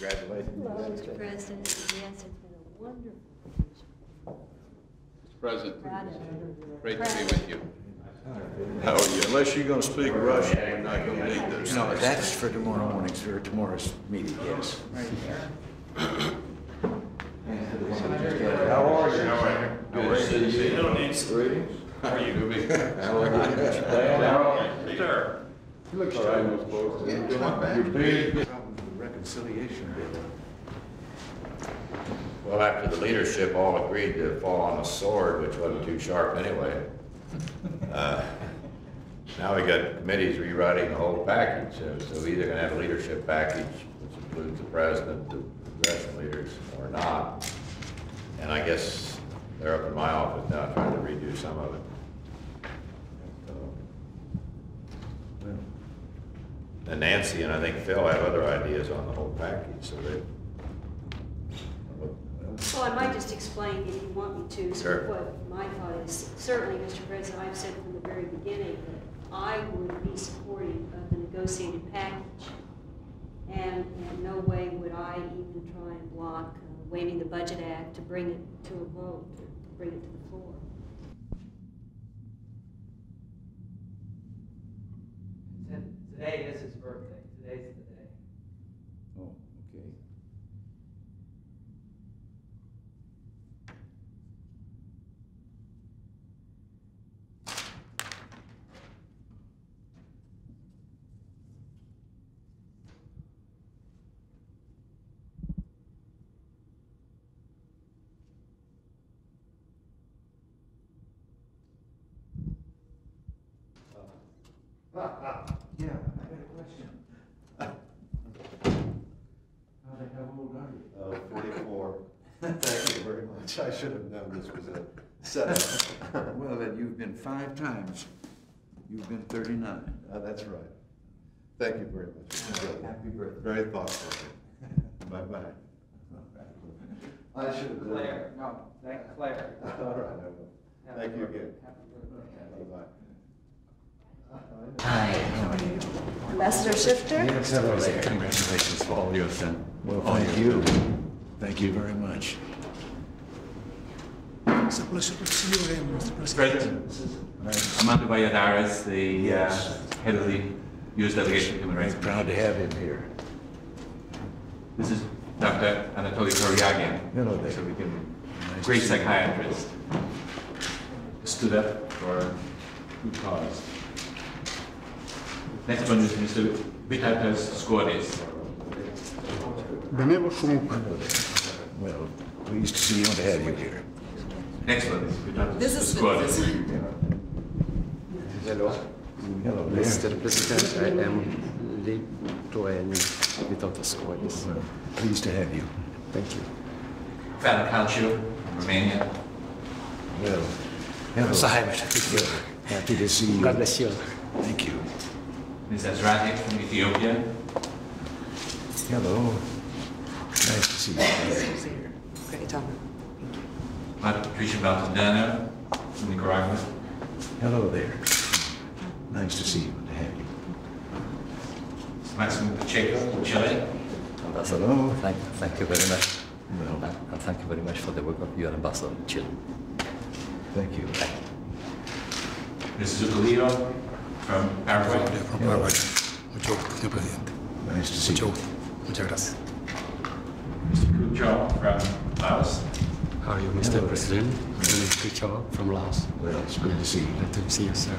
Congratulations. Hello, Mr. President. Yes, it's been a wonderful vacation. Mr. President, Proud of you. great to be with you. How are you? Unless you're gonna speak Russian, we're not gonna need those. No, that's for tomorrow morning's, for tomorrow's meeting, yes. How are you? How are you? Good to see you. Greetings. How are you? How are you? Sir. You look strong. You're big. Problem with the reconciliation bill. Well, after the leadership all agreed to fall on a sword, which wasn't too sharp anyway, uh, now we got committees rewriting the whole package. So so we either gonna have a leadership package, which includes the president, the congressional leaders, or not. And I guess they're up in my office now trying to redo some of it. And Nancy and I think Phil have other ideas on the whole package, so they, Well, I might just explain if you want me to, Sure. what my thought is. Certainly, Mr. President, I've said from the very beginning that I would be supportive of the negotiated package. And in no way would I even try and block uh, waiving the Budget Act to bring it to a vote, or to bring it to the floor. Today is his birthday. Today's the day. Oh, okay. Yeah, I got a question. How the hell old are you? Uh, forty-four. Thank you very much. I should have known this was a setup. Well, then you've been five times. You've been thirty-nine. Uh, that's right. Thank you very much. Happy birthday. Very thoughtful. Bye-bye. I should have. Claire, no, thank Claire. All right, I will. Happy Thank you birthday. again. Happy birthday. Bye-bye. Ambassador Schifter? Yes, hello there. Congratulations for all you've done. Well, thank you. Thank you very much. It's a pleasure to see you again, Mr. President. President, Armando Valladares, the uh, head of the U.S. Delegation for Human Very Rights. proud to have him here. This is Dr. Anatoly Koryagin. Hello there. So we can, Nice great psychiatrist. Stood up for a good cause. Next one is Mr. Vitatas Skuodis. Benevo Sumuk. Well, pleased to see you and to have you here. Next one is Vitatas This is- Skuodis. Hello, Hello. Mr. President. I am Lituanian Vytautas Skuodis. Well, Pleased to have you. Thank you. Fallon Calciu from Romania. Well, hello. Good. Happy to see you. God bless you. Thank you. Ms. Azratik from Ethiopia. Hello. Nice to see you. Great honor. Marta Patricia Baltodano from Nicaragua. Hello there. Nice to see you and to have you. Maximo Pacheco from Chile. Ambassador, Hello. thank, thank you very much. Well, And and thank you very much for the work of your ambassador in Chile. thank you. Mrs. Zuccolillo from Paraguay. From Paraguay. Mucho gusto, señor presidente. Nice to see Mucho you. gusto. Muchas gracias. Mr. Kuchal from Laos. How are you, Hello. Mr. President? My name is Kichao from Laos. Well, it's good to see you. Glad to see you, sir.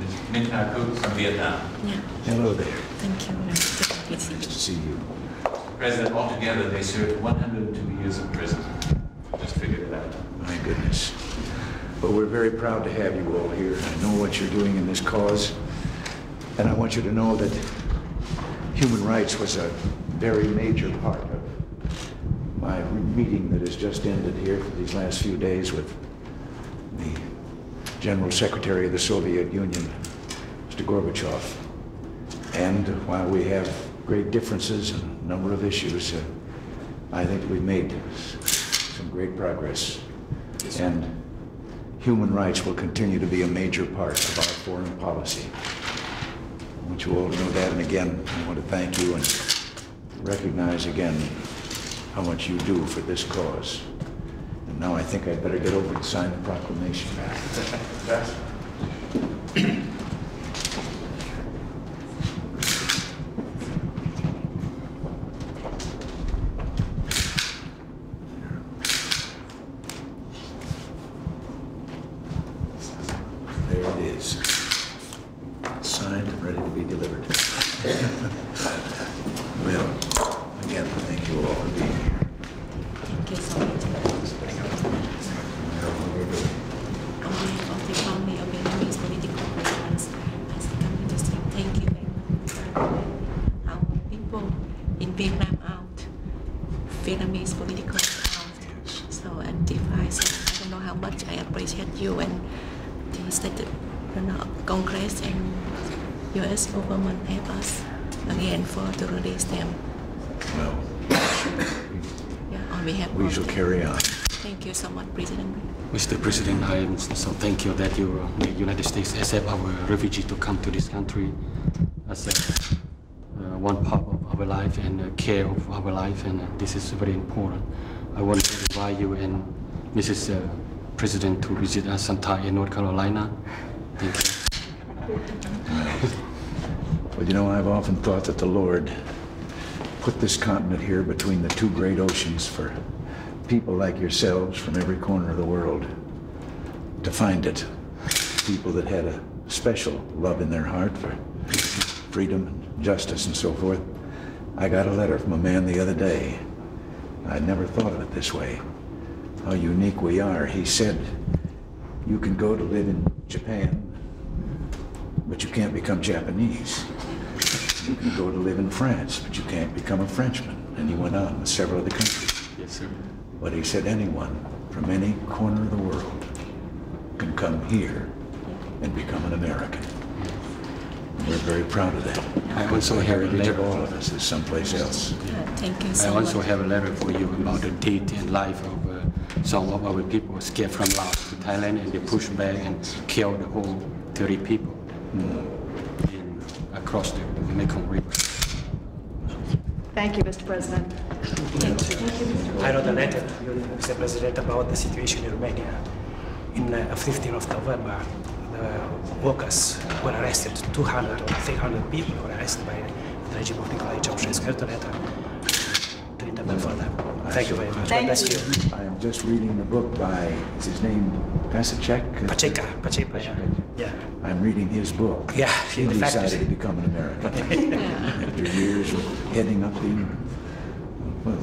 Ms. Minh Ha Khuc from Vietnam. Yeah, Hello there. thank you. Nice to meet you. Nice to see you. President, altogether, they served 102 years in prison. Just figured it out. My goodness. But we're very proud to have you all here. I know what you're doing in this cause, and I want you to know that human rights was a very major part of my meeting that has just ended here for these last few days with the General Secretary of the Soviet Union, Mr. Gorbachev. And while we have great differences in a number of issues, uh, I think we've made some great progress. And human rights will continue to be a major part of our foreign policy. I want you all to know that, and again, I want to thank you, and recognize again how much you do for this cause. And now I think I'd better get over and sign the proclamation. There it is. Signed and ready to be delivered. Well, again, thank you all for being here. Thank you so much. On behalf of the family of Vietnamese political prisoners, I come to say thank you very much for our people in Vietnam out, Vietnamese political out. So and if I say I don't know how much I appreciate you and the state you know, Congress and U.S. government help us again for to release them. Well, Yeah, on behalf we of shall the- carry on. Thank you so much, President. Mr. President, I am so thank you that you, uh, the United States accept our refugee to come to this country as a, uh, one part of our life and uh, care of our life, and uh, this is very important. I want to invite you and Mrs. Uh, President to visit us sometime in North Carolina. Thank you. Well, you know, I've often thought that the Lord put this continent here between the two great oceans for people like yourselves from every corner of the world to find it. People that had a special love in their heart for freedom and justice and so forth. I got a letter from a man the other day. I'd never thought of it this way. How unique we are. He said, you can go to live in Japan, but you can't become Japanese. You can go to live in France, but you can't become a Frenchman. And he went on with several other countries. Yes, sir. But he said anyone from any corner of the world can come here and become an American. We're very proud of that. I also The have a heritage of letter. all of us is someplace else. Uh, Thank you I so much. also have a letter for you about the date and life of uh, some of our people escaped from Laos to Thailand and they pushed back and killed the whole 30 people in, across the Mekong River. Thank you, Mr. President. I wrote a letter to you, Mr. President, about the situation in Romania. In uh, 15th of November, the workers were arrested. 200 or 300 people were arrested by the regime of Nicolae Ceausescu. I wrote a letter to intervene for them. Thank you very much. Thank bless you. you. I am just reading the book by, is his name Pasachek? Pacheka, Pacheka, yeah. yeah. I'm reading his book. Yeah, He in the decided factory. to become an American. After years of heading up the, well,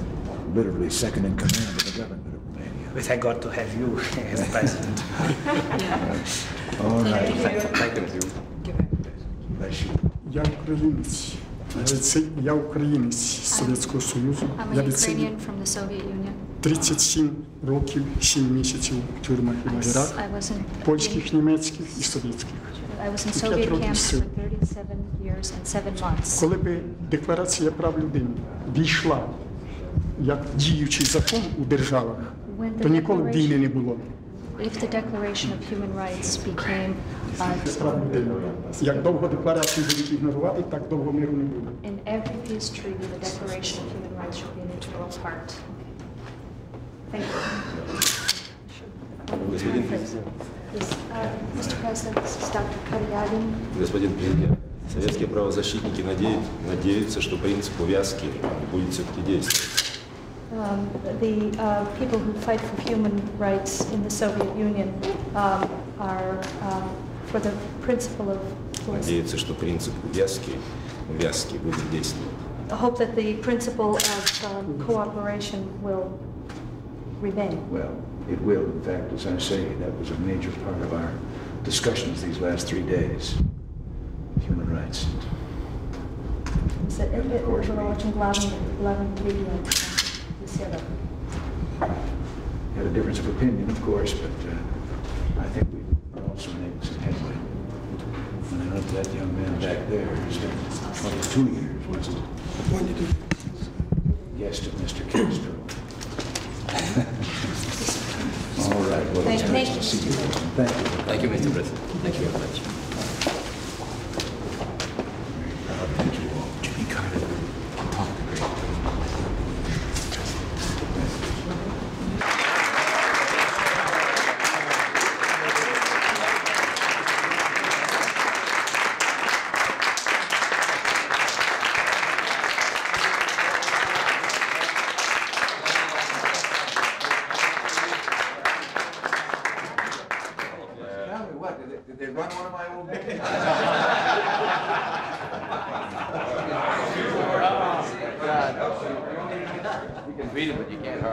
literally second in command of the government of Romania. We thank God to have you as the president. All right. Thank you. Bless you. Я українець. Це я українець з Совєтського Союзу. I'm Я a відсидів Ukrainian from the Soviet Union. 37 років, 7 місяців в тюрмах і лагерах, польських, німецьких і совєтських. I was in П'ять Soviet років camps сил. for 37 years and 7 months. Коли би Декларація прав людини війшла як діючий закон у державах, то ніколи війни не було. If the Declaration of Human Rights became Як довго декларацію будуть ігнорувати, так довго миру не буде. in every peace treaty, the Declaration of Human Rights should be an integral part. Thank you. Yes, uh, Mr. President, this is Dr. Karyagin. Господин президент, советские правозащитники надеют, надеются, что принцип увязки будет все-таки действовать. Um, the uh, people who fight for human rights in the Soviet Union um, are um, for the principle of Надеются, что принцип увязки, увязки будет действовать. hope that the principle of um, cooperation will remain. Well, it will. In fact, as I say, that was a major part of our discussions these last three days. Human rights. Of had a difference of opinion, of course, but uh, I think we are also making some headway. And I know that young man back there has been 22 years, was it? Yes, to Mr. Kingston. Thank you. Thank you, Mr. President. Thank you very much. Thank you all. Jimmy Carter can talk to great. read it, but you can't hardly.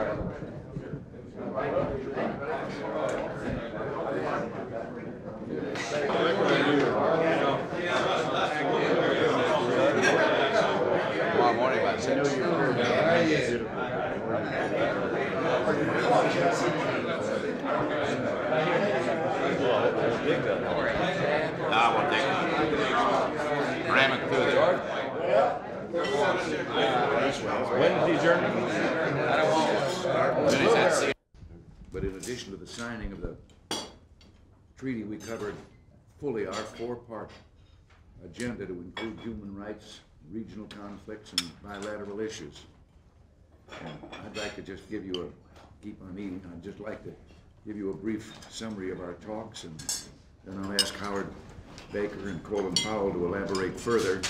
Tomorrow morning about six. Now we'll take it. Ram it through the. When is the adjournment? But in addition to the signing of the treaty, we covered fully our four-part agenda to include human rights, regional conflicts, and bilateral issues. And I'd like to just give you a, keep on eating, I'd just like to give you a brief summary of our talks, and then I'll ask Howard Baker and Colin Powell to elaborate further.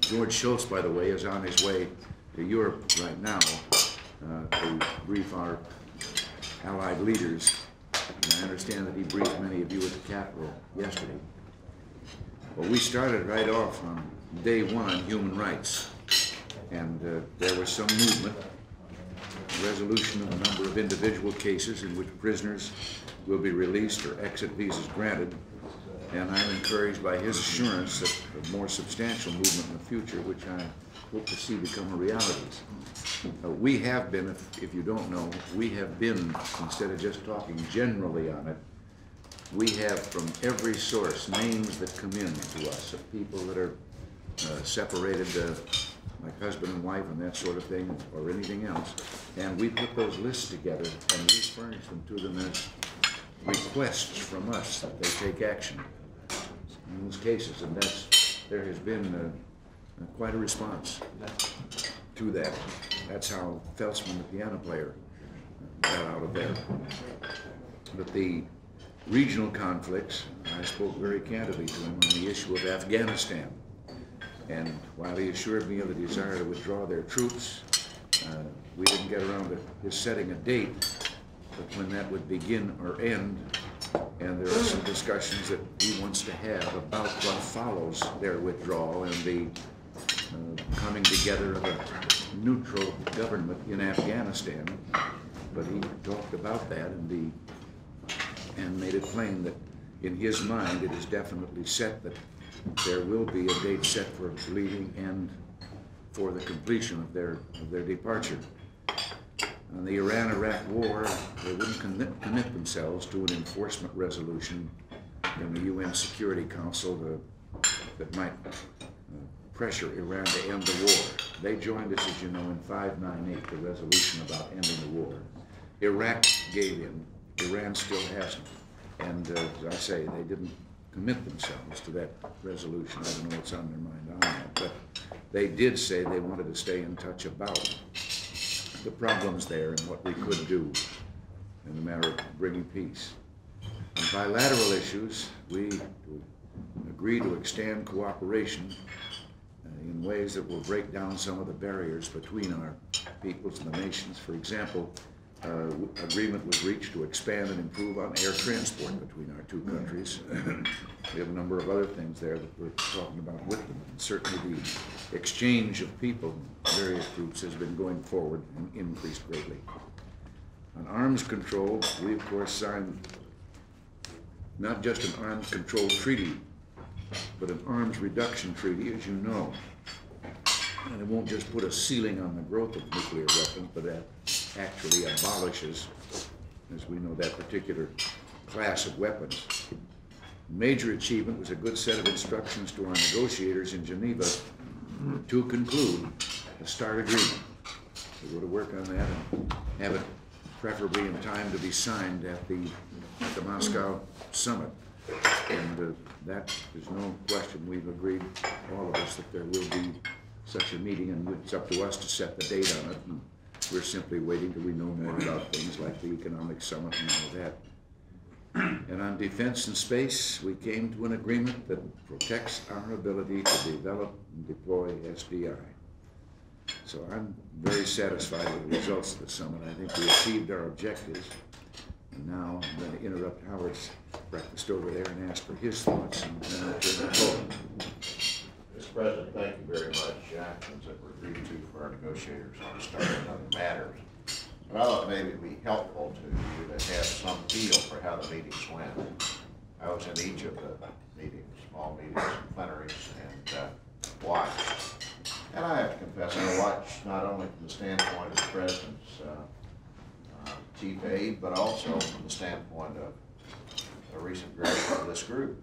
George Shultz, by the way, is on his way to Europe right now to brief our allied leaders. And I understand that he briefed many of you at the Capitol yesterday. Well, we started right off on day one on human rights. And uh, there was some movement, resolution of a number of individual cases in which prisoners will be released or exit visas granted. And I'm encouraged by his assurance that a more substantial movement in the future, which I to see become a reality. Uh, we have been, if, if you don't know, we have been, instead of just talking generally on it, we have from every source names that come in to us of people that are uh, separated, uh, like husband and wife and that sort of thing, or anything else. And we put those lists together and we furnish them to them as requests from us that they take action in those cases. And that's, there has been uh, quite a response to that. That's how Feltsman, the piano player, got out of there. But the regional conflicts, I spoke very candidly to him on the issue of Afghanistan. And while he assured me of the desire to withdraw their troops, uh, we didn't get around to his setting a date but when that would begin or end. And there are some discussions that he wants to have about what follows their withdrawal and the coming together of a neutral government in Afghanistan. But he talked about that and the and made it plain that in his mind it is definitely set that there will be a date set for leaving and for the completion of their of their departure. On the Iran-Iraq war, they wouldn't commit, commit themselves to an enforcement resolution in the UN Security Council to, that might uh, pressure Iran to end the war. They joined us, as you know, in 598, the resolution about ending the war. Iraq gave in. Iran still hasn't. And uh, as I say, they didn't commit themselves to that resolution. I don't know what's on their mind on that. But they did say they wanted to stay in touch about the problems there and what we could do in the matter of bringing peace. On bilateral issues, we agree to extend cooperation in ways that will break down some of the barriers between our peoples and the nations. For example, uh, agreement was reached to expand and improve on air transport between our two countries. we have a number of other things there that we're talking about with them. And certainly the exchange of people, various groups, has been going forward and increased greatly. On arms control, we of course signed not just an arms control treaty, but an arms reduction treaty, as you know. And it won't just put a ceiling on the growth of nuclear weapons, but that actually abolishes, as we know, that particular class of weapons. Major achievement was a good set of instructions to our negotiators in Geneva to conclude a START agreement. We go to work on that and have it preferably in time to be signed at the, at the Moscow summit. And uh, that, there's no question, we've agreed, all of us, that there will be such a meeting, and it's up to us to set the date on it. And we're simply waiting till we know more about things like the economic summit and all of that. And on defense and space, we came to an agreement that protects our ability to develop and deploy SDI. So I'm very satisfied with the results of the summit. I think we achieved our objectives. And now I'm going to interrupt Howard's breakfast over there and ask for his thoughts, and then I'll turn it forward. President, thank you very much. Actions that were agreed to for our negotiators on starting other matters. But I thought maybe it'd be helpful to you to have some feel for how the meetings went. I was in each of the meetings, small meetings, and plenaries, and uh, watched. And I have to confess, I watched not only from the standpoint of the President's uh, chief aide, but also from the standpoint of a recent graduate of this group.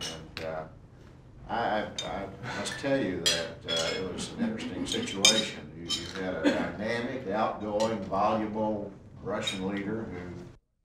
And uh, I, I, must tell you that uh, it was an interesting situation. You, you had a dynamic, outgoing, voluble Russian leader who